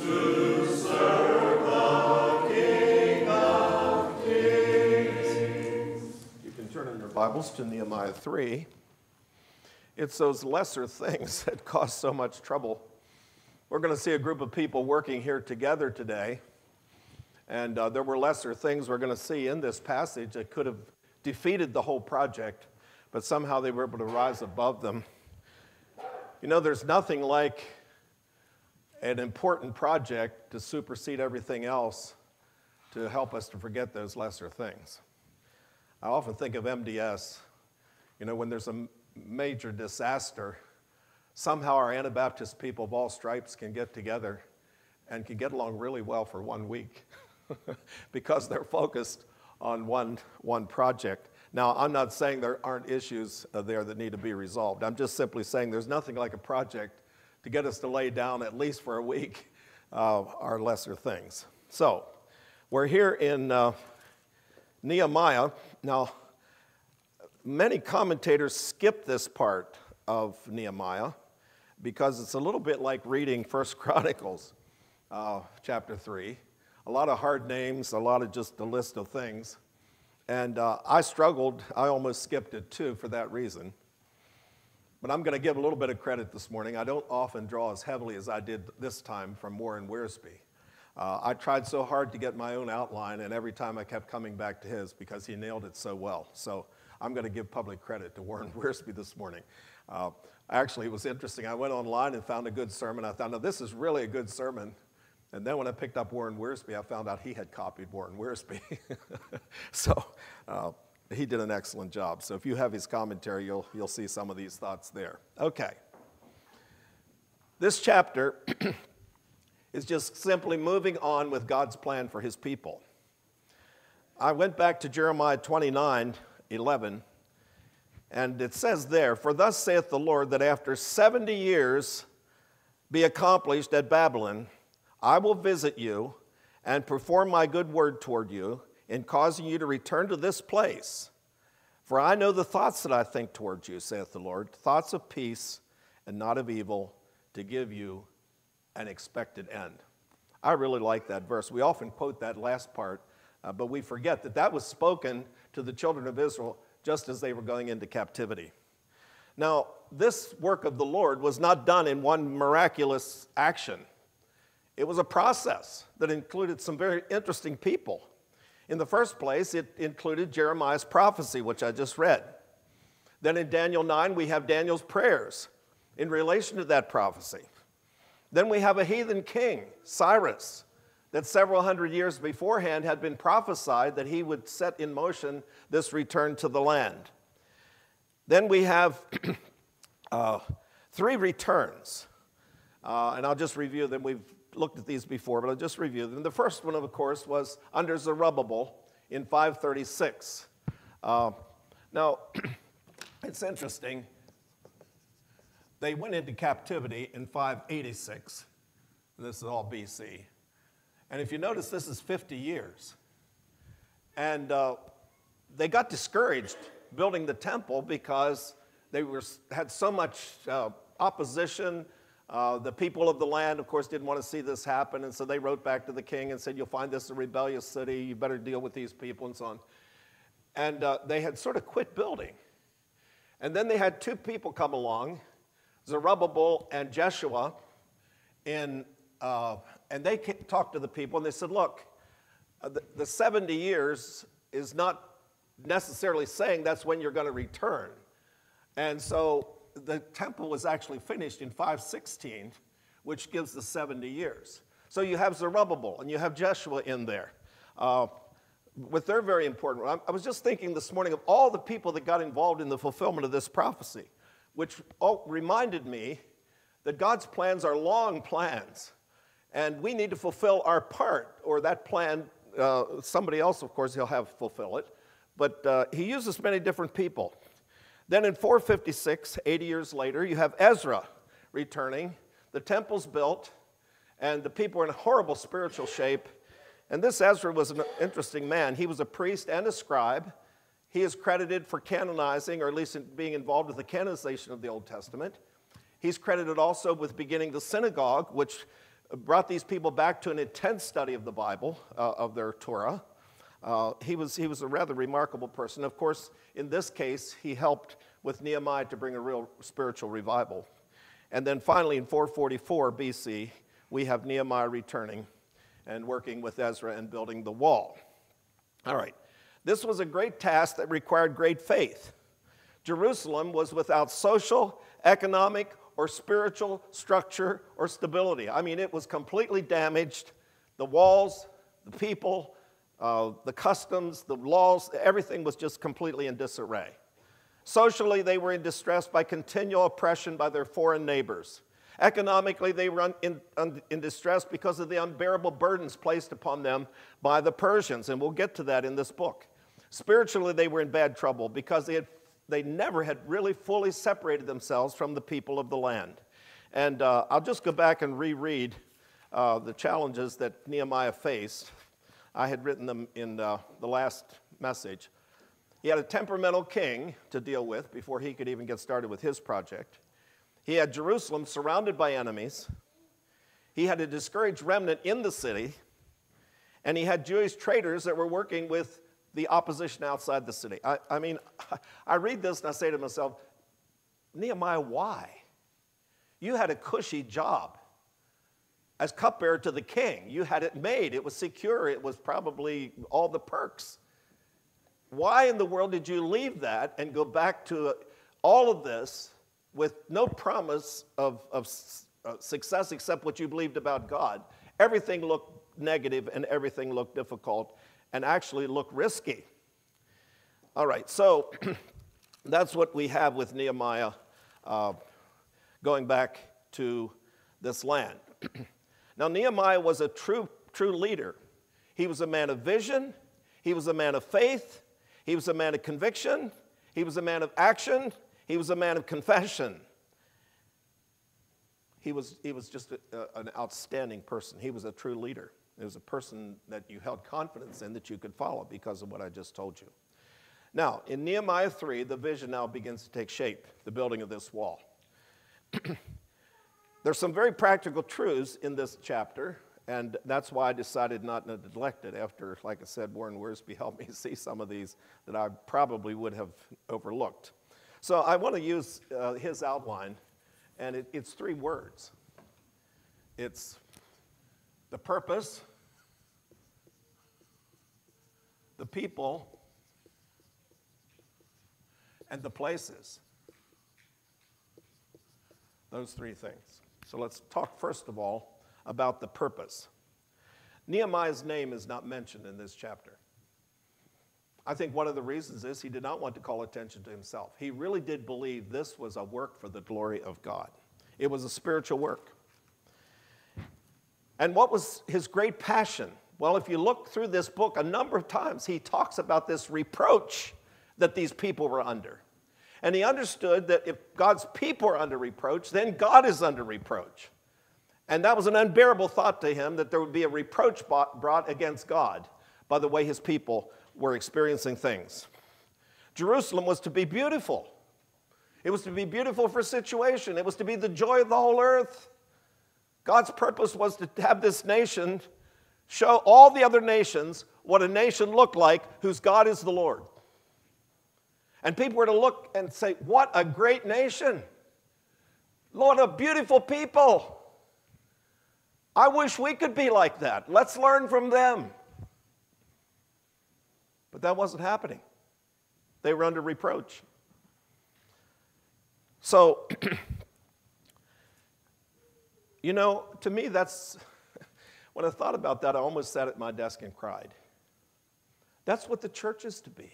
to serve the King of Kings. You can turn in your Bibles to Nehemiah 3, it's those lesser things that cause so much trouble. We're going to see a group of people working here together today, and uh, there were lesser things we're going to see in this passage that could have defeated the whole project, but somehow they were able to rise above them. You know, there's nothing like an important project to supersede everything else to help us to forget those lesser things. I often think of MDS. You know, when there's a major disaster, somehow our Anabaptist people of all stripes can get together and can get along really well for one week because they're focused on one, one project. Now, I'm not saying there aren't issues uh, there that need to be resolved. I'm just simply saying there's nothing like a project to get us to lay down, at least for a week, uh, our lesser things. So, we're here in uh, Nehemiah. Now, many commentators skip this part of Nehemiah because it's a little bit like reading First Chronicles uh, chapter 3. A lot of hard names, a lot of just a list of things. And uh, I struggled, I almost skipped it too for that reason. But I'm going to give a little bit of credit this morning. I don't often draw as heavily as I did this time from Warren Wiersbe. Uh, I tried so hard to get my own outline, and every time I kept coming back to his because he nailed it so well. So I'm going to give public credit to Warren Wiersbe this morning. Uh, actually, it was interesting. I went online and found a good sermon. I thought, no, this is really a good sermon. And then when I picked up Warren Wiersbe, I found out he had copied Warren Wiersbe. so uh, he did an excellent job. So if you have his commentary, you'll, you'll see some of these thoughts there. Okay. This chapter is just simply moving on with God's plan for his people. I went back to Jeremiah 29 11, and it says there, For thus saith the Lord, that after 70 years be accomplished at Babylon, I will visit you and perform my good word toward you in causing you to return to this place. For I know the thoughts that I think toward you, saith the Lord, thoughts of peace and not of evil, to give you an expected end. I really like that verse. We often quote that last part, uh, but we forget that that was spoken to the children of Israel just as they were going into captivity. Now, this work of the Lord was not done in one miraculous action. It was a process that included some very interesting people. In the first place, it included Jeremiah's prophecy, which I just read. Then in Daniel 9, we have Daniel's prayers in relation to that prophecy. Then we have a heathen king, Cyrus, that several hundred years beforehand had been prophesied that he would set in motion this return to the land. Then we have uh, three returns, uh, and I'll just review them. We've looked at these before, but I'll just review them. The first one, of course, was under Zerubbabel in 536. Uh, now, it's interesting they went into captivity in 586. This is all BC. And if you notice, this is 50 years. And uh, they got discouraged building the temple because they were, had so much uh, opposition. Uh, the people of the land, of course, didn't want to see this happen. And so they wrote back to the king and said, You'll find this a rebellious city. You better deal with these people and so on. And uh, they had sort of quit building. And then they had two people come along Zerubbabel and Jeshua, in, uh, and they talked to the people and they said, Look, uh, the, the 70 years is not necessarily saying that's when you're going to return. And so the temple was actually finished in 516, which gives the 70 years. So you have Zerubbabel and you have Jeshua in there. Uh, with their very important, I was just thinking this morning of all the people that got involved in the fulfillment of this prophecy which reminded me that God's plans are long plans, and we need to fulfill our part, or that plan, uh, somebody else, of course, he'll have fulfill it. But uh, he uses many different people. Then in 456, 80 years later, you have Ezra returning. the temple's built, and the people are in a horrible spiritual shape. And this Ezra was an interesting man. He was a priest and a scribe. He is credited for canonizing, or at least being involved with the canonization of the Old Testament. He's credited also with beginning the synagogue, which brought these people back to an intense study of the Bible, uh, of their Torah. Uh, he, was, he was a rather remarkable person. Of course, in this case, he helped with Nehemiah to bring a real spiritual revival. And then finally, in 444 BC, we have Nehemiah returning and working with Ezra and building the wall. All right, this was a great task that required great faith. Jerusalem was without social, economic, or spiritual structure or stability. I mean, it was completely damaged. The walls, the people, uh, the customs, the laws, everything was just completely in disarray. Socially, they were in distress by continual oppression by their foreign neighbors. Economically, they were in, in, distress because of the unbearable burdens placed upon them by the Persians, and we'll get to that in this book. Spiritually, they were in bad trouble because they, had, they never had really fully separated themselves from the people of the land. And uh, I'll just go back and reread uh, the challenges that Nehemiah faced. I had written them in uh, the last message. He had a temperamental king to deal with before he could even get started with his project. He had Jerusalem surrounded by enemies. He had a discouraged remnant in the city. And he had Jewish traders that were working with the opposition outside the city. I, I mean, I read this and I say to myself, Nehemiah, why? You had a cushy job as cupbearer to the king. You had it made, it was secure, it was probably all the perks. Why in the world did you leave that and go back to all of this with no promise of, of uh, success except what you believed about God? Everything looked negative and everything looked difficult and actually look risky. All right, so that's what we have with Nehemiah uh, going back to this land. now, Nehemiah was a true, true leader. He was a man of vision, he was a man of faith, he was a man of conviction, he was a man of action, he was a man of confession. He was, he was just a, a, an outstanding person. He was a true leader. He was a person that you held confidence in that you could follow because of what I just told you. Now, in Nehemiah 3, the vision now begins to take shape the building of this wall. There's some very practical truths in this chapter and that's why I decided not to neglect it after, like I said, Warren Wiersbe helped me see some of these that I probably would have overlooked. So I want to use uh, his outline, and it, it's three words it's the purpose, the people, and the places. Those three things. So let's talk first of all about the purpose. Nehemiah's name is not mentioned in this chapter. I think one of the reasons is he did not want to call attention to himself. He really did believe this was a work for the glory of God, it was a spiritual work. And what was his great passion? Well, if you look through this book, a number of times he talks about this reproach that these people were under. And he understood that if God's people are under reproach, then God is under reproach. And that was an unbearable thought to him that there would be a reproach brought against God by the way his people were experiencing things. Jerusalem was to be beautiful. It was to be beautiful for situation. It was to be the joy of the whole earth. God's purpose was to have this nation show all the other nations what a nation looked like whose God is the Lord. And people were to look and say, What a great nation! Lord, a beautiful people. I wish we could be like that. Let's learn from them. But that wasn't happening. They were under reproach. So, you know, to me, that's when I thought about that, I almost sat at my desk and cried. That's what the church is to be.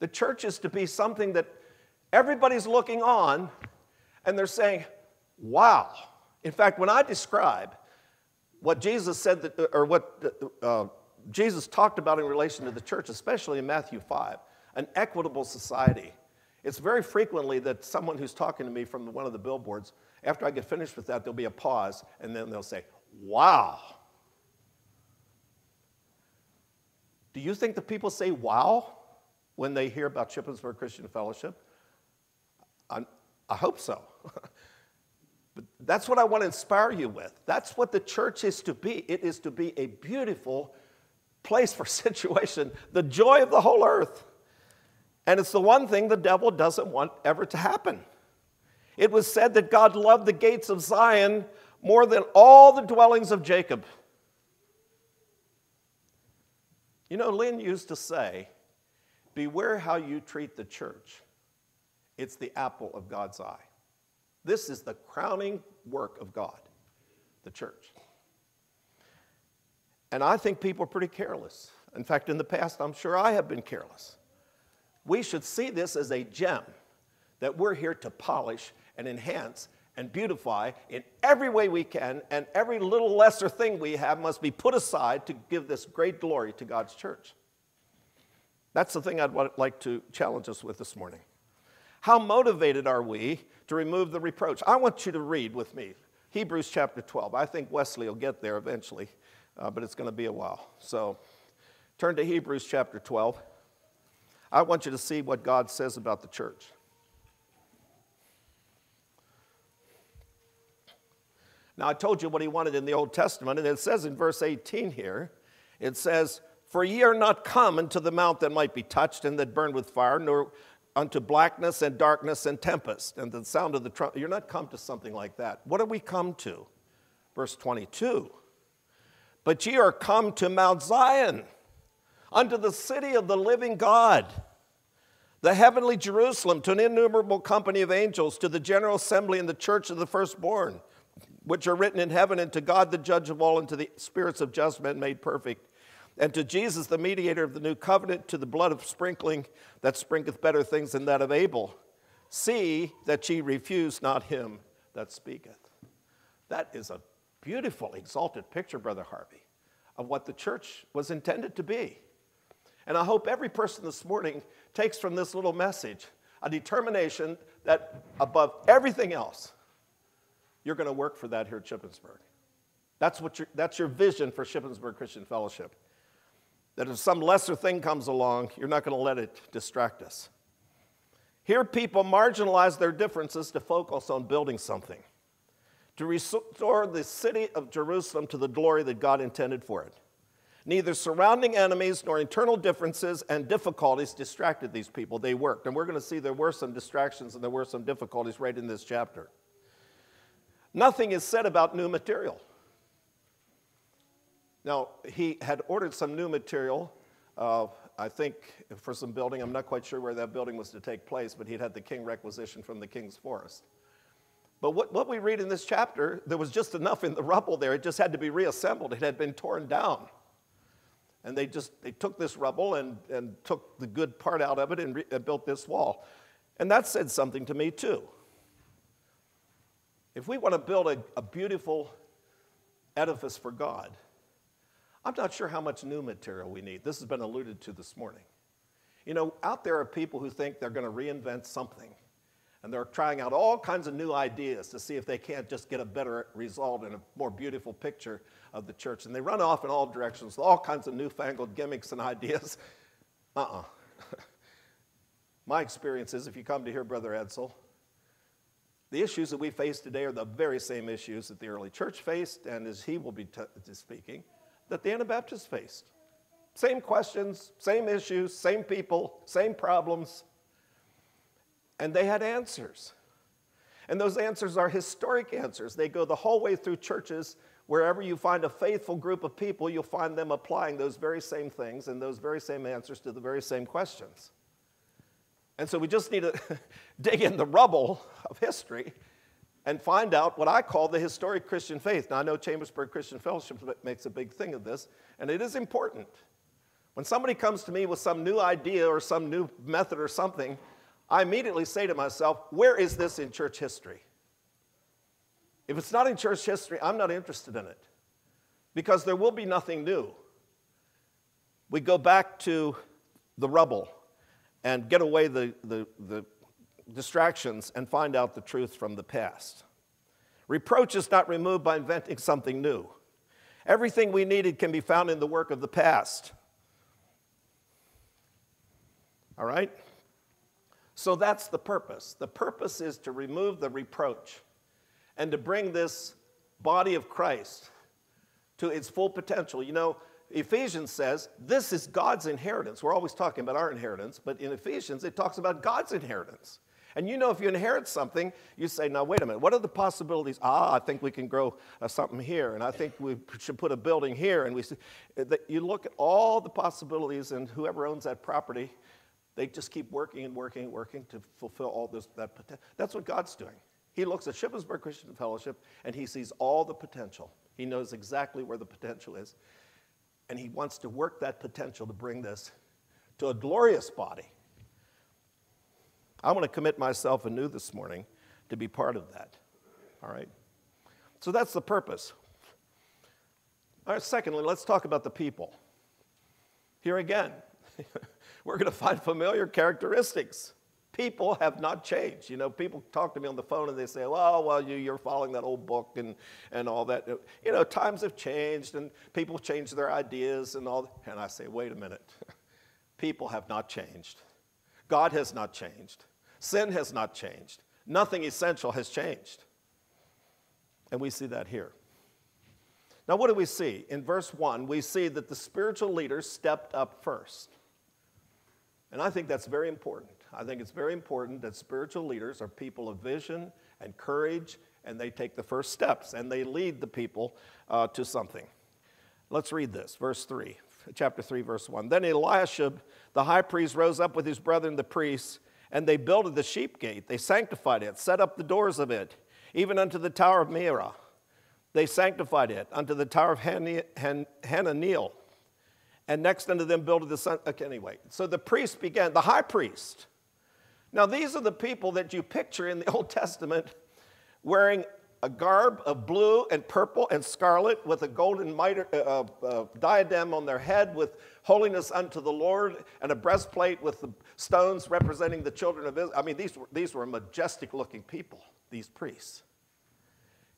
The church is to be something that everybody's looking on and they're saying, wow, in fact, when I describe what Jesus said, that, or what uh, Jesus talked about in relation to the church, especially in Matthew 5, an equitable society, It's very frequently that someone who's talking to me from one of the billboards, after I get finished with that, there'll be a pause, and then they'll say, Wow. Do you think the people say wow when they hear about Shippensburg Christian Fellowship? I, I hope so. but that's what I want to inspire you with. That's what the church is to be. It is to be a beautiful place for situation, the joy of the whole earth. And it's the one thing the devil doesn't want ever to happen. It was said that God loved the gates of Zion more than all the dwellings of Jacob. You know, Lynn used to say, Beware how you treat the church. It's the apple of God's eye. This is the crowning work of God, the church. And I think people are pretty careless. In fact, in the past, I'm sure I have been careless we should see this as a gem that we're here to polish and enhance and beautify in every way we can, and every little lesser thing we have must be put aside to give this great glory to God's church. That's the thing I'd like to challenge us with this morning. How motivated are we to remove the reproach? I want you to read with me Hebrews chapter 12. I think Wesley will get there eventually, uh, but it's going to be a while. So turn to Hebrews chapter 12. I want you to see what God says about the church. Now, I told you what he wanted in the Old Testament, and it says in verse 18 here, it says, For ye are not come unto the mount that might be touched and that burned with fire, nor unto blackness and darkness and tempest and the sound of the trumpet. You're not come to something like that. What do we come to? Verse 22. But ye are come to Mount Zion unto the city of the living God, the heavenly Jerusalem, to an innumerable company of angels, to the general assembly and the church of the firstborn, which are written in heaven, and to God the judge of all, and to the spirits of just men made perfect, and to Jesus the mediator of the new covenant, to the blood of sprinkling that sprinkleth better things than that of Abel. See that ye refuse not him that speaketh. That is a beautiful, exalted picture, Brother Harvey, of what the church was intended to be. And I hope every person this morning takes from this little message a determination that above everything else, you're going to work for that here at Shippensburg. That's, what your, that's your vision for Shippensburg Christian Fellowship. That if some lesser thing comes along, you're not going to let it distract us. Here, people marginalize their differences to focus on building something, to restore the city of Jerusalem to the glory that God intended for it. Neither surrounding enemies nor internal differences and difficulties distracted these people. They worked. And we're going to see there were some distractions and there were some difficulties right in this chapter. Nothing is said about new material. Now, he had ordered some new material, uh, I think, for some building. I'm not quite sure where that building was to take place, but he'd had the king requisition from the king's forest. But what, what we read in this chapter, there was just enough in the rubble there. It just had to be reassembled, it had been torn down. And they just they took this rubble and, and took the good part out of it and, re, and built this wall. And that said something to me too. If we want to build a, a beautiful edifice for God, I'm not sure how much new material we need. This has been alluded to this morning. You know, out there are people who think they're going to reinvent something, and they're trying out all kinds of new ideas to see if they can't just get a better result and a more beautiful picture of the church. And they run off in all directions with all kinds of newfangled gimmicks and ideas. Uh uh-uh. uh My experience is if you come to hear Brother Edsel, the issues that we face today are the very same issues that the early church faced, and as he will be t- speaking, that the Anabaptists faced. Same questions, same issues, same people, same problems. And they had answers. And those answers are historic answers. They go the whole way through churches Wherever you find a faithful group of people, you'll find them applying those very same things and those very same answers to the very same questions. And so we just need to dig in the rubble of history and find out what I call the historic Christian faith. Now, I know Chambersburg Christian Fellowship makes a big thing of this, and it is important. When somebody comes to me with some new idea or some new method or something, I immediately say to myself, where is this in church history? If it's not in church history, I'm not interested in it because there will be nothing new. We go back to the rubble and get away the, the, the distractions and find out the truth from the past. Reproach is not removed by inventing something new. Everything we needed can be found in the work of the past. All right? So that's the purpose. The purpose is to remove the reproach and to bring this body of Christ to its full potential. You know, Ephesians says this is God's inheritance. We're always talking about our inheritance, but in Ephesians it talks about God's inheritance. And you know, if you inherit something, you say, now, wait a minute, what are the possibilities? Ah, I think we can grow uh, something here, and I think we should put a building here. And we see, that you look at all the possibilities, and whoever owns that property, they just keep working and working and working to fulfill all this, that potential. That's what God's doing. He looks at Shippensburg Christian Fellowship, and he sees all the potential. He knows exactly where the potential is. And he wants to work that potential to bring this to a glorious body I want to commit myself anew this morning to be part of that. All right? So that's the purpose. All right, secondly, let's talk about the people. Here again, we're going to find familiar characteristics. People have not changed. You know, people talk to me on the phone and they say, well, well, you, you're following that old book and, and all that. You know, times have changed and people change their ideas and all. And I say, wait a minute. people have not changed. God has not changed. Sin has not changed. Nothing essential has changed. And we see that here. Now, what do we see? In verse 1, we see that the spiritual leaders stepped up first. And I think that's very important. I think it's very important that spiritual leaders are people of vision and courage, and they take the first steps and they lead the people uh, to something. Let's read this, verse 3, chapter 3, verse 1. Then Eliashib, the high priest, rose up with his brethren, the priests and they builded the sheep gate. They sanctified it, set up the doors of it, even unto the tower of Meah. They sanctified it unto the tower of Hananeel. And next unto them builded the sun. Okay, anyway, so the priest began, the high priest. Now, these are the people that you picture in the Old Testament wearing a garb of blue and purple and scarlet with a golden miter, uh, uh, uh, diadem on their head with holiness unto the Lord and a breastplate with the stones representing the children of Israel. I mean, these were, these were majestic looking people, these priests.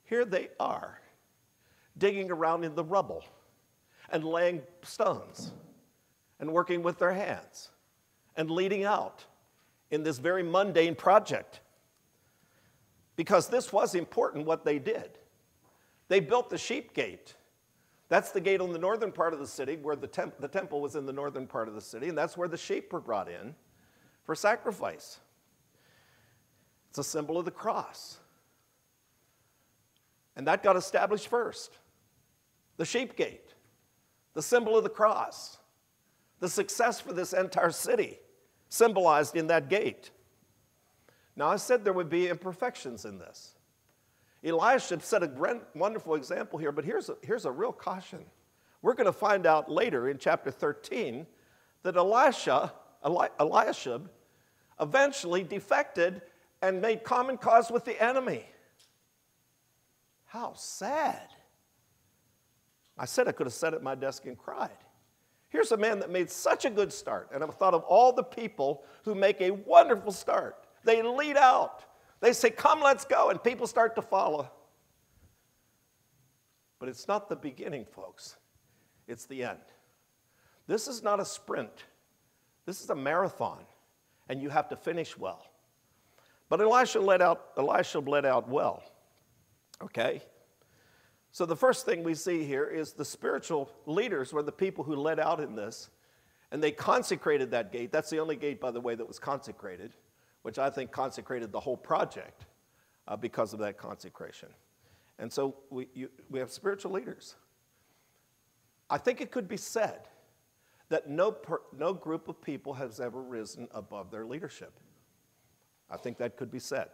Here they are, digging around in the rubble and laying stones and working with their hands and leading out in this very mundane project because this was important what they did. They built the sheep gate. That's the gate on the northern part of the city where the, temp- the temple was in the northern part of the city, and that's where the sheep were brought in for sacrifice. It's a symbol of the cross. And that got established first. The sheep gate, the symbol of the cross, the success for this entire city, symbolized in that gate. Now, I said there would be imperfections in this. Elisha set a wonderful example here, but here's a, here's a real caution. We're going to find out later in chapter 13 that Elisha, Eli, Eliashib eventually defected and made common cause with the enemy. How sad. I said I could have sat at my desk and cried. Here's a man that made such a good start, and I've thought of all the people who make a wonderful start. They lead out. They say, Come, let's go. And people start to follow. But it's not the beginning, folks, it's the end. This is not a sprint, this is a marathon, and you have to finish well. But Elisha led out, Elisha led out well. Okay? So the first thing we see here is the spiritual leaders were the people who led out in this, and they consecrated that gate. That's the only gate, by the way, that was consecrated which I think consecrated the whole project uh, because of that consecration. And so we, you, we have spiritual leaders. I think it could be said that no, per, no group of people has ever risen above their leadership. I think that could be said.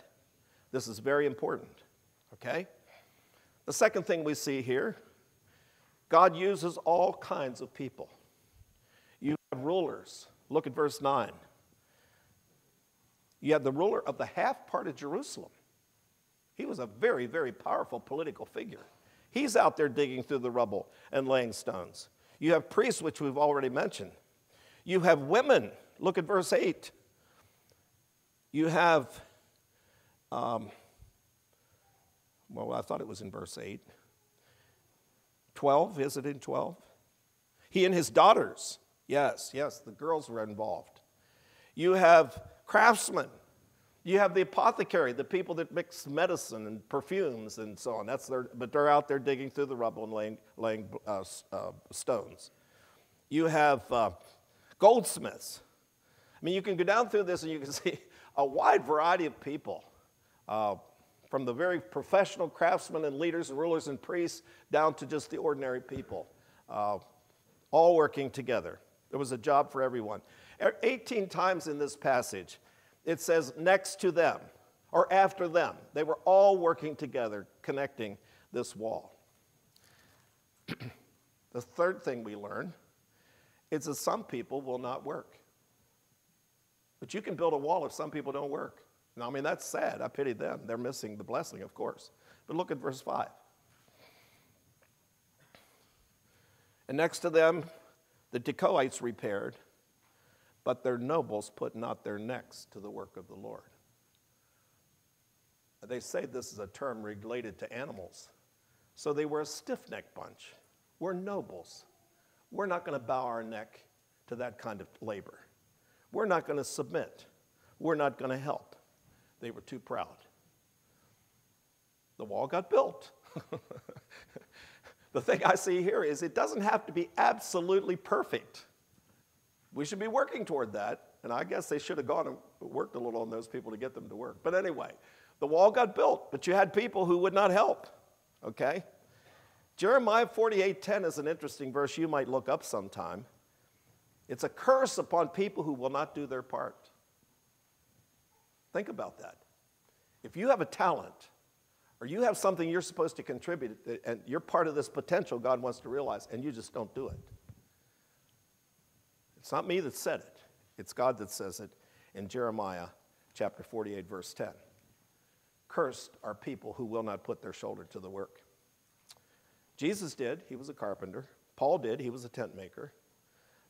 This is very important, okay? The second thing we see here God uses all kinds of people. You have rulers. Look at verse 9. You have the ruler of the half part of Jerusalem. He was a very, very powerful political figure. He's out there digging through the rubble and laying stones. You have priests, which we've already mentioned. You have women. Look at verse 8. You have, um, well, I thought it was in verse 8. 12, is it in 12? He and his daughters, yes, yes, the girls were involved. You have craftsmen. You have the apothecary, the people that mix medicine and perfumes and so on. That's their, but they're out there digging through the rubble and laying, laying uh, uh, stones. You have uh, goldsmiths. I mean, you can go down through this and you can see a wide variety of people, uh, from the very professional craftsmen and leaders and rulers and priests down to just the ordinary people, uh, all working together. There was a job for everyone. 18 times in this passage, it says next to them or after them. They were all working together, connecting this wall. the third thing we learn is that some people will not work. But you can build a wall if some people don't work. Now, I mean, that's sad. I pity them. They're missing the blessing, of course. But look at verse 5. And next to them, the Tekoites repaired, but their nobles put not their necks to the work of the Lord. They say this is a term related to animals. So they were a stiff necked bunch. We're nobles. We're not going to bow our neck to that kind of labor. We're not going to submit. We're not going to help. They were too proud. The wall got built. the thing I see here is it doesn't have to be absolutely perfect. We should be working toward that, and I guess they should have gone and worked a little on those people to get them to work. But anyway, the wall got built, but you had people who would not help, okay? Jeremiah 48:10 is an interesting verse you might look up sometime. It's a curse upon people who will not do their part. Think about that. If you have a talent or you have something you're supposed to contribute and you're part of this potential God wants to realize and you just don't do it. It's not me that said it. It's God that says it in Jeremiah chapter 48 verse 10. Cursed are people who will not put their shoulder to the work. Jesus did, he was a carpenter. Paul did, he was a tent maker.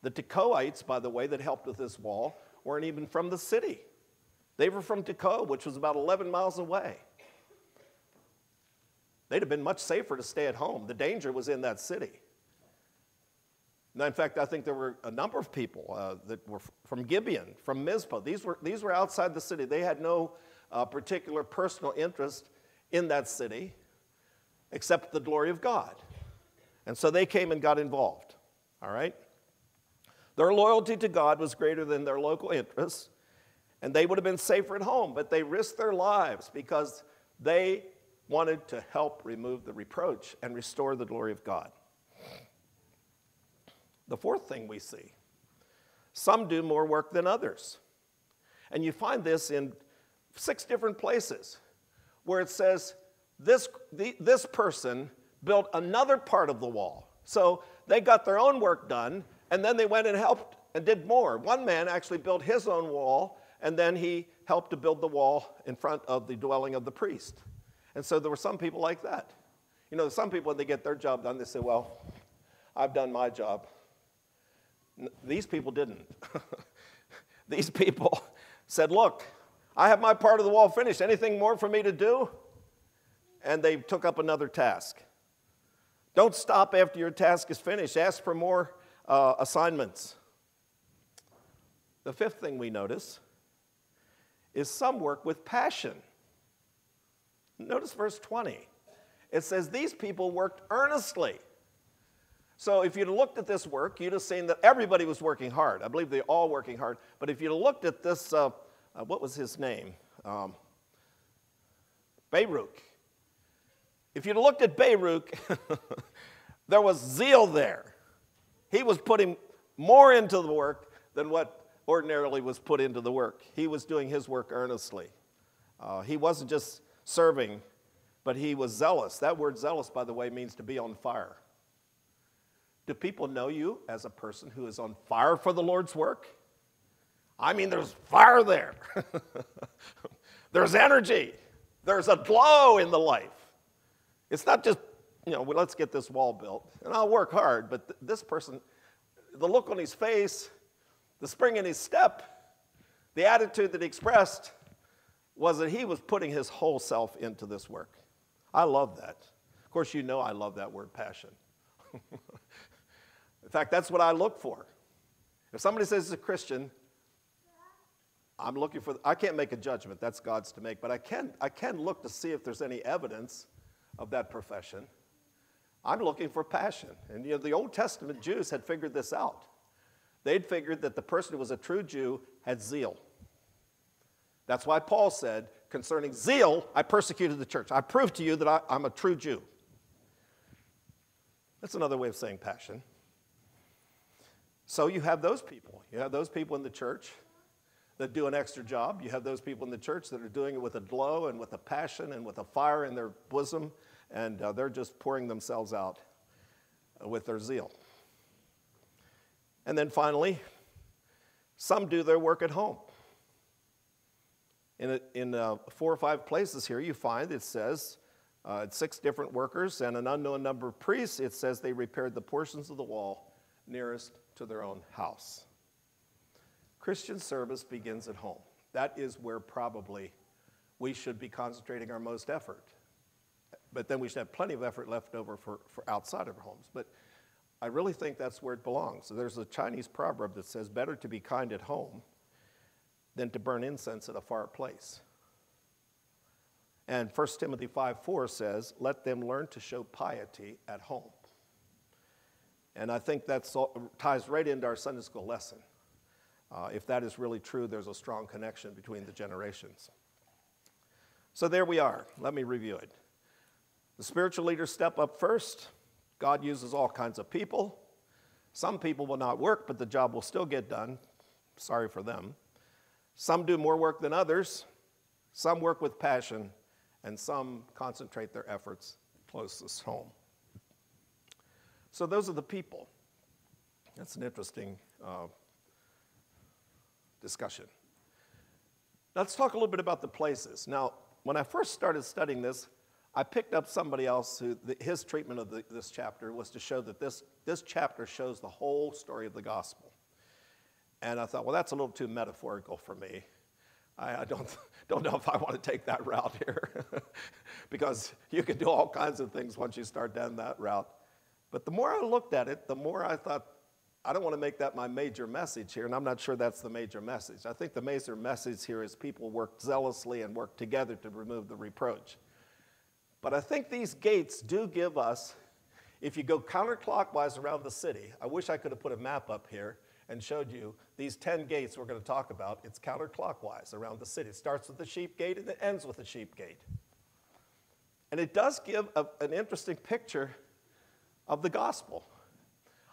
The Tekoites, by the way, that helped with this wall, weren't even from the city. They were from Tekoa, which was about 11 miles away. They'd have been much safer to stay at home. The danger was in that city. Now, in fact, I think there were a number of people uh, that were from Gibeon, from Mizpah. These were, these were outside the city. They had no uh, particular personal interest in that city except the glory of God. And so they came and got involved. All right? Their loyalty to God was greater than their local interests, and they would have been safer at home, but they risked their lives because they wanted to help remove the reproach and restore the glory of God. The fourth thing we see some do more work than others. And you find this in six different places where it says this, the, this person built another part of the wall. So they got their own work done, and then they went and helped and did more. One man actually built his own wall, and then he helped to build the wall in front of the dwelling of the priest. And so there were some people like that. You know, some people, when they get their job done, they say, Well, I've done my job. These people didn't. These people said, Look, I have my part of the wall finished. Anything more for me to do? and they took up another task. Don't stop after your task is finished. Ask for more uh, assignments. The fifth thing we notice is some work with passion. Notice verse 20. It says, These people worked earnestly. So if you'd looked at this work, you'd have seen that everybody was working hard. I believe they're all working hard. But if you'd looked at this, uh, uh, what was his name? Um, Baruch. If you'd looked at Baruch, there was zeal there. He was putting more into the work than what ordinarily was put into the work. He was doing his work earnestly. Uh, he wasn't just serving, but he was zealous. That word zealous, by the way, means to be on fire. Do people know you as a person who is on fire for the Lord's work? I mean, there's fire there, there's energy, there's a glow in the life. It's not just, you know, well, let's get this wall built, and I'll work hard, but th- this person, the look on his face, the spring in his step, the attitude that he expressed was that he was putting his whole self into this work. I love that. Of course, you know I love that word passion. In fact, that's what I look for. If somebody says he's a Christian, I'm looking for, I can't make a judgment, that's God's to make, but I can, I can look to see if there's any evidence of that profession. I'm looking for passion. And you know, the Old Testament Jews had figured this out. They'd figured that the person who was a true Jew had zeal. That's why Paul said, concerning zeal, I persecuted the church. I proved to you that I, I'm a true Jew. That's another way of saying passion. So you have those people. You have those people in the church that do an extra job. You have those people in the church that are doing it with a glow and with a passion and with a fire in their bosom, and uh, they're just pouring themselves out with their zeal. And then finally, some do their work at home. In, a, in uh, four or five places here, you find it says uh, six different workers and an unknown number of priests. It says they repaired the portions of the wall nearest to their own house. Christian service begins at home. That is where probably we should be concentrating our most effort. But then we should have plenty of effort left over for, for outside of our homes. But I really think that's where it belongs. There's a Chinese proverb that says, better to be kind at home than to burn incense at a far place. And 1 Timothy 5 4 says, let them learn to show piety at home. And I think that ties right into our Sunday school lesson. Uh, if that is really true, there's a strong connection between the generations. So there we are. Let me review it. The spiritual leaders step up first. God uses all kinds of people. Some people will not work, but the job will still get done. Sorry for them. Some do more work than others. Some work with passion, and some concentrate their efforts closest home. So those are the people. That's an interesting uh, discussion. Let's talk a little bit about the places. Now, when I first started studying this, I picked up somebody else who the, his treatment of the, this chapter was to show that this, this chapter shows the whole story of the gospel. And I thought, well, that's a little too metaphorical for me. I, I don't, don't know if I want to take that route here because you can do all kinds of things once you start down that route. But the more I looked at it, the more I thought, I don't want to make that my major message here, and I'm not sure that's the major message. I think the major message here is people work zealously and work together to remove the reproach. But I think these gates do give us, if you go counterclockwise around the city, I wish I could have put a map up here and showed you these 10 gates we're going to talk about. It's counterclockwise around the city. It starts with the sheep gate and it ends with the sheep gate. And it does give a, an interesting picture of the gospel.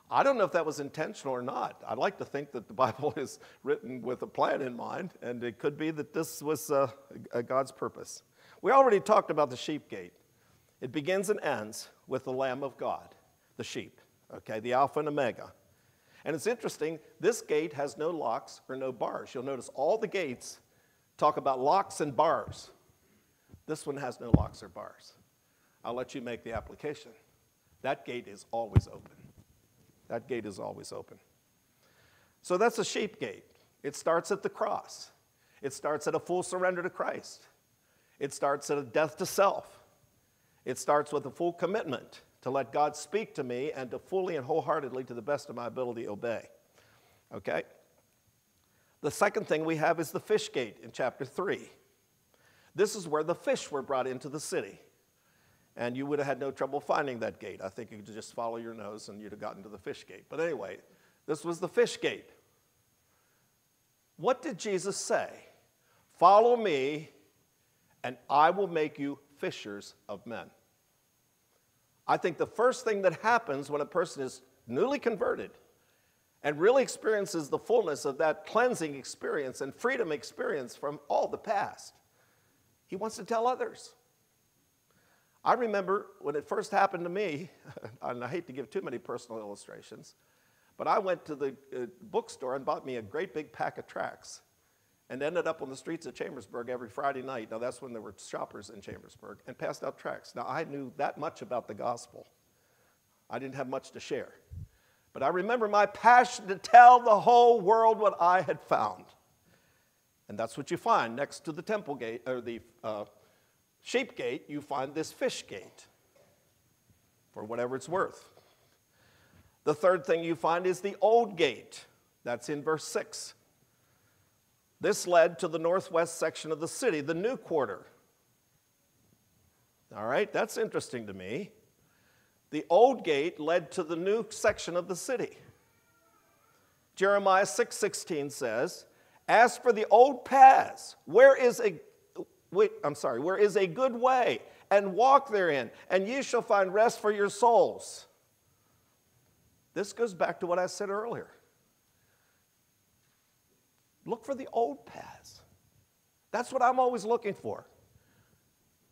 I don't know if that was intentional or not. I'd like to think that the Bible is written with a plan in mind, and it could be that this was uh, God's purpose. We already talked about the sheep gate. It begins and ends with the Lamb of God, the sheep, okay, the Alpha and Omega. And it's interesting, this gate has no locks or no bars. You'll notice all the gates talk about locks and bars. This one has no locks or bars. I'll let you make the application. That gate is always open. That gate is always open. So that's a sheep gate. It starts at the cross, it starts at a full surrender to Christ, it starts at a death to self, it starts with a full commitment to let God speak to me and to fully and wholeheartedly, to the best of my ability, obey. Okay? The second thing we have is the fish gate in chapter 3. This is where the fish were brought into the city and you would have had no trouble finding that gate. I think you could just follow your nose and you'd have gotten to the fish gate. But anyway, this was the fish gate. What did Jesus say? Follow me, and I will make you fishers of men. I think the first thing that happens when a person is newly converted and really experiences the fullness of that cleansing experience and freedom experience from all the past, he wants to tell others. I remember when it first happened to me, and I hate to give too many personal illustrations, but I went to the uh, bookstore and bought me a great big pack of tracts and ended up on the streets of Chambersburg every Friday night. Now, that's when there were shoppers in Chambersburg, and passed out tracts. Now, I knew that much about the gospel. I didn't have much to share. But I remember my passion to tell the whole world what I had found. And that's what you find next to the temple gate, or the uh, sheep gate, you find this fish gate for whatever it's worth. The third thing you find is the old gate. That's in verse 6. This led to the northwest section of the city, the new quarter. All right, that's interesting to me. The old gate led to the new section of the city. Jeremiah 6:16 says, "As for the old paths, where is a wait, I'm sorry, where is a good way, and walk therein, and ye shall find rest for your souls." This goes back to what I said earlier. Look for the old paths. That's what I'm always looking for.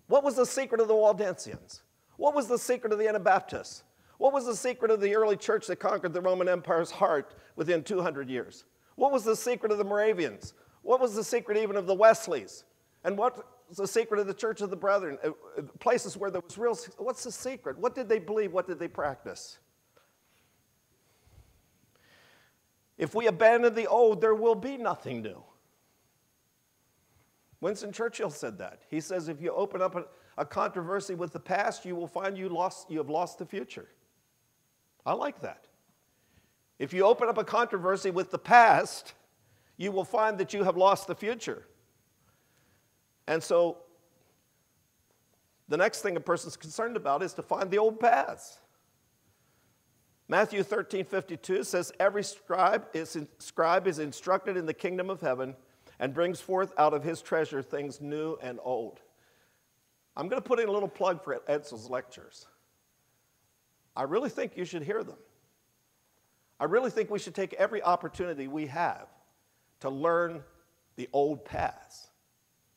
What was the secret of the Waldensians? What was the secret of the Anabaptists? What was the secret of the early church that conquered the Roman Empire's heart within 200 years? What was the secret of the Moravians? What was the secret even of the Wesleys? And what was the secret of the Church of the Brethren? Uh, uh, places where there was real, what's the secret? What did they believe? What did they practice? If we abandon the old, there will be nothing new. Winston Churchill said that. He says, if you open up a, a controversy with the past, you will find you, lost, you have lost the future. I like that. If you open up a controversy with the past, you will find that you have lost the future. And so, the next thing a person's concerned about is to find the old paths. Matthew 13, 52 says, Every scribe is, scribe is instructed in the kingdom of heaven and brings forth out of his treasure things new and old. I'm going to put in a little plug for Edsall's lectures. I really think you should hear them. I really think we should take every opportunity we have to learn the old past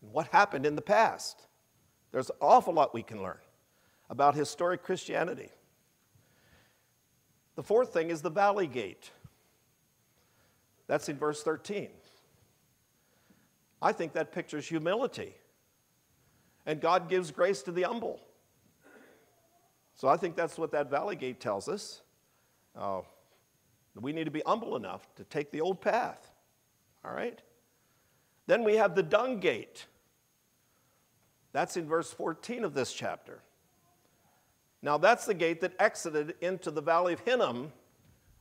and what happened in the past. There's an awful lot we can learn about historic Christianity. The fourth thing is the valley gate. That's in verse 13. I think that pictures humility. And God gives grace to the humble. So I think that's what that valley gate tells us. Uh, we need to be humble enough to take the old path. All right? Then we have the dung gate. That's in verse 14 of this chapter. Now, that's the gate that exited into the valley of Hinnom,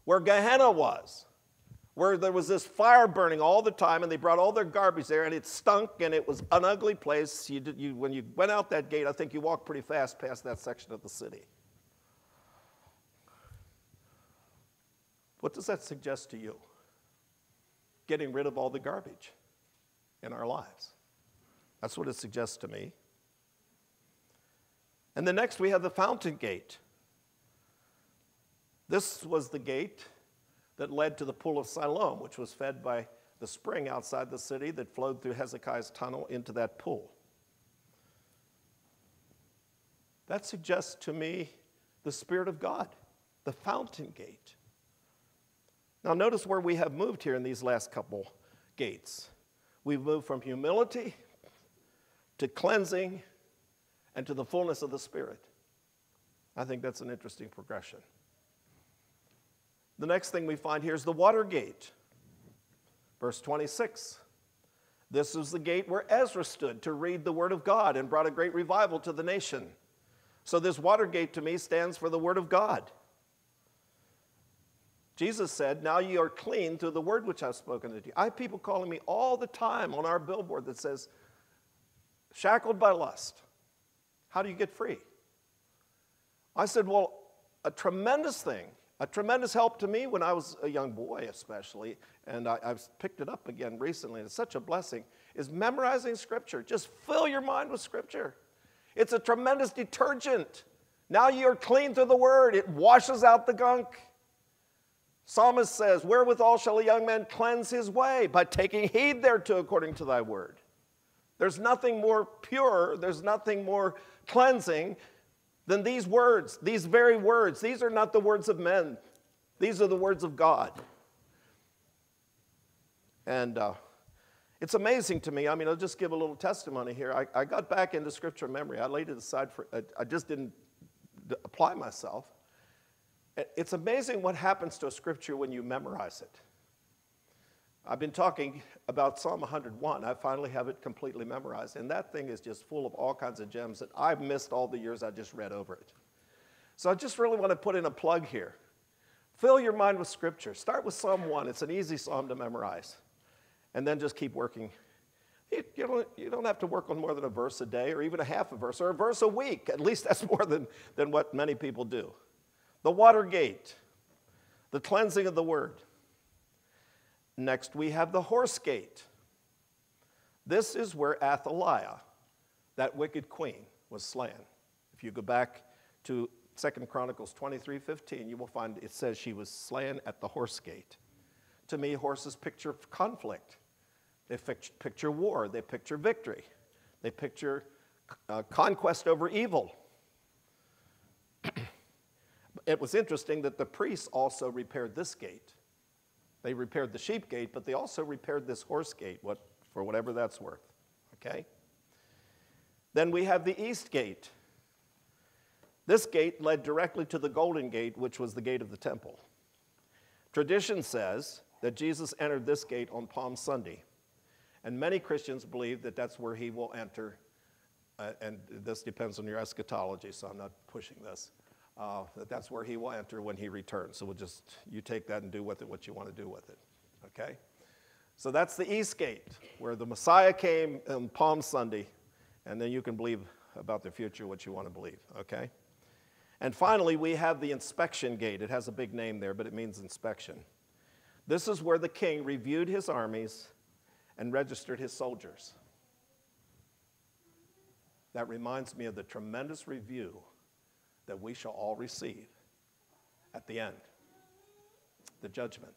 where Gehenna was, where there was this fire burning all the time, and they brought all their garbage there, and it stunk, and it was an ugly place. You did, you, when you went out that gate, I think you walked pretty fast past that section of the city. What does that suggest to you? Getting rid of all the garbage in our lives. That's what it suggests to me. And the next we have the fountain gate. This was the gate that led to the pool of Siloam, which was fed by the spring outside the city that flowed through Hezekiah's tunnel into that pool. That suggests to me the Spirit of God, the fountain gate. Now, notice where we have moved here in these last couple gates. We've moved from humility to cleansing and to the fullness of the Spirit. I think that's an interesting progression. The next thing we find here is the water gate. Verse 26. This is the gate where Ezra stood to read the Word of God and brought a great revival to the nation. So, this water gate to me stands for the Word of God. Jesus said, Now you are clean through the Word which I've spoken to you. I have people calling me all the time on our billboard that says, shackled by lust. How do you get free? I said, Well, a tremendous thing, a tremendous help to me when I was a young boy, especially, and I, have picked it up again recently, and it's such a blessing, is memorizing Scripture. Just fill your mind with Scripture. It's a tremendous detergent. Now you're clean through the Word, it washes out the gunk. Psalmist says, Wherewithal shall a young man cleanse his way? By taking heed thereto according to thy word. There's nothing more pure, there's nothing more cleansing than these words, these very words. These are not the words of men, these are the words of God. And uh, it's amazing to me. I mean, I'll just give a little testimony here. I, I got back into scripture memory. I laid it aside for, I, I just didn't apply myself. It's amazing what happens to a scripture when you memorize it. I've been talking about Psalm 101. I finally have it completely memorized. And that thing is just full of all kinds of gems that I've missed all the years I just read over it. So I just really want to put in a plug here. Fill your mind with scripture. Start with Psalm 1. It's an easy psalm to memorize. And then just keep working. You, you, don't, you don't have to work on more than a verse a day or even a half a verse or a verse a week. At least that's more than, than what many people do. The water gate, the cleansing of the word. Next, we have the horse gate. This is where Athaliah, that wicked queen, was slain. If you go back to Second Chronicles 23 15, you will find it says she was slain at the horse gate. To me, horses picture conflict. They picture war. They picture victory. They picture uh, conquest over evil. it was interesting that the priests also repaired this gate. They repaired the sheep gate, but they also repaired this horse gate, what, for whatever that's worth. Okay? Then we have the east gate. This gate led directly to the Golden Gate, which was the gate of the temple. Tradition says that Jesus entered this gate on Palm Sunday, and many Christians believe that that's where he will enter. Uh, and this depends on your eschatology, so I'm not pushing this. Uh, that that's where he will enter when he returns. So we'll just, you take that and do with it what you want to do with it. Okay? So that's the east gate, where the Messiah came on Palm Sunday, and then you can believe about the future what you want to believe. Okay? And finally, we have the inspection gate. It has a big name there, but it means inspection. This is where the king reviewed his armies and registered his soldiers. That reminds me of the tremendous review that we shall all receive at the end the judgment.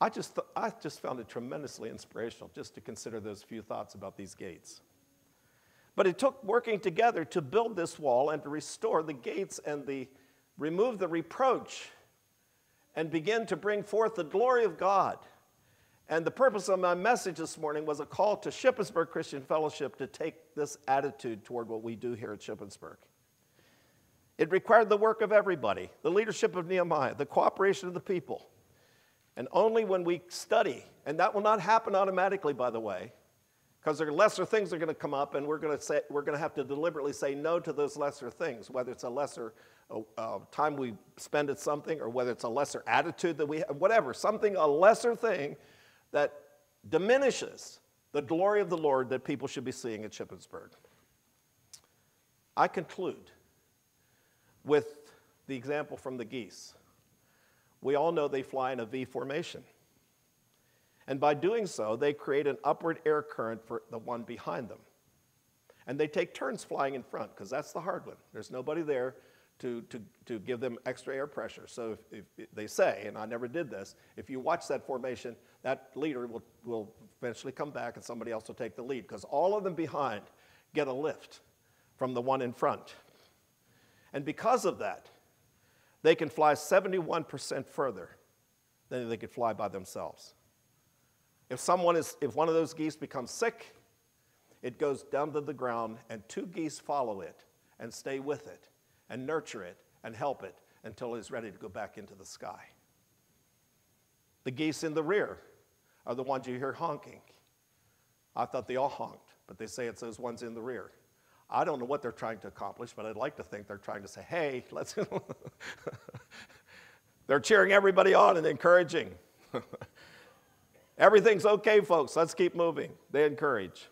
I just, th- I just found it tremendously inspirational just to consider those few thoughts about these gates. But it took working together to build this wall and to restore the gates and the remove the reproach and begin to bring forth the glory of God. And the purpose of my message this morning was a call to Shippensburg Christian Fellowship to take this attitude toward what we do here at Shippensburg. It required the work of everybody, the leadership of Nehemiah, the cooperation of the people. And only when we study, and that will not happen automatically, by the way, because there are lesser things that are going to come up, and we're going to say we're going to have to deliberately say no to those lesser things, whether it's a lesser uh, uh, time we spend at something, or whether it's a lesser attitude that we have, whatever, something a lesser thing that diminishes the glory of the Lord that people should be seeing at Shippensburg. I conclude with the example from the geese. We all know they fly in a V formation. And by doing so, they create an upward air current for the one behind them. And they take turns flying in front because that's the hard one. There's nobody there to, to, to give them extra air pressure. So if, if they say, and I never did this, if you watch that formation, that leader will, will eventually come back and somebody else will take the lead because all of them behind get a lift from the one in front. And because of that, they can fly 71% further than they could fly by themselves. If someone is, if one of those geese becomes sick, it goes down to the ground and two geese follow it and stay with it and nurture it and help it until it is ready to go back into the sky. The geese in the rear are the ones you hear honking. I thought they all honked, but they say it's those ones in the rear. I don't know what they're trying to accomplish, but I'd like to think they're trying to say, hey, let's. they're cheering everybody on and encouraging. Everything's okay, folks. Let's keep moving. They encourage.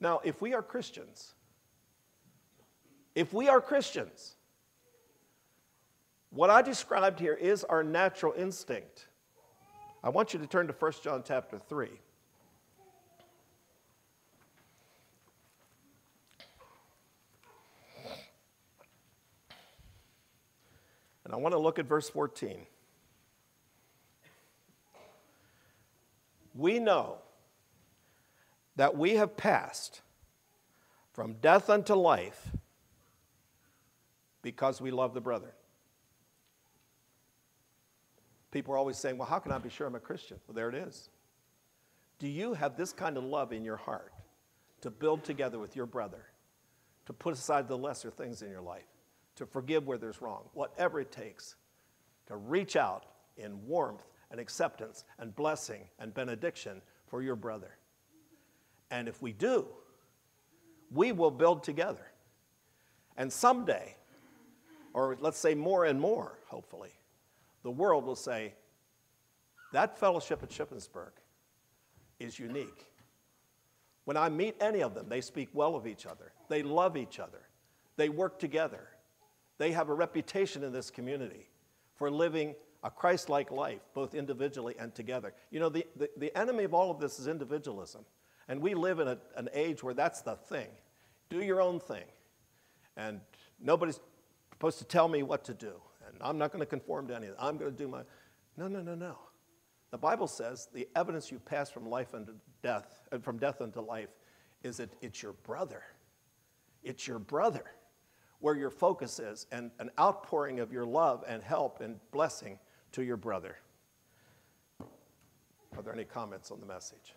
Now, if we are Christians, if we are Christians, what I described here is our natural instinct. I want you to turn to 1 John chapter 3. And I want to look at verse 14. we know that we have passed from death unto life because we love the brethren. People are always saying, Well, how can I be sure I'm a Christian? Well, there it is. Do you have this kind of love in your heart to build together with your brother, to put aside the lesser things in your life, to forgive where there's wrong, whatever it takes, to reach out in warmth and acceptance and blessing and benediction for your brother. And if we do, we will build together. And someday, or let's say more and more, hopefully, the world will say, that fellowship at Shippensburg is unique. When I meet any of them, they speak well of each other. They love each other. They work together. They have a reputation in this community for living a Christ like life, both individually and together. You know, the, the, the, enemy of all of this is individualism. And we live in a, an age where that's the thing. Do your own thing. And nobody's supposed to tell me what to do. And I'm not going to conform to anything. I'm going to do my. No, no, no, no. The Bible says the evidence you pass from life unto death, and uh, from death unto life, is that it's your brother. It's your brother where your focus is and an outpouring of your love and help and blessing to your brother. Are there any comments on the message?